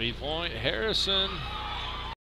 Three point, Harrison.